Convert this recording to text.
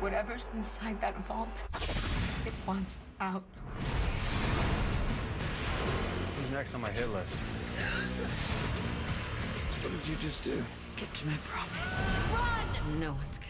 Whatever's inside that vault, it wants out. Who's next on my hit list? What did you just do? Kept my promise. Run! No one's gonna